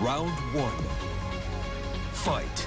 Round one. Fight.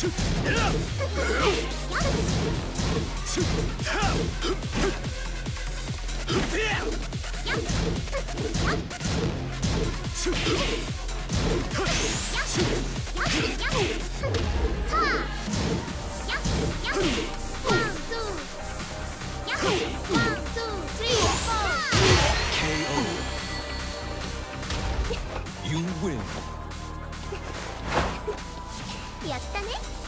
KO. やったね。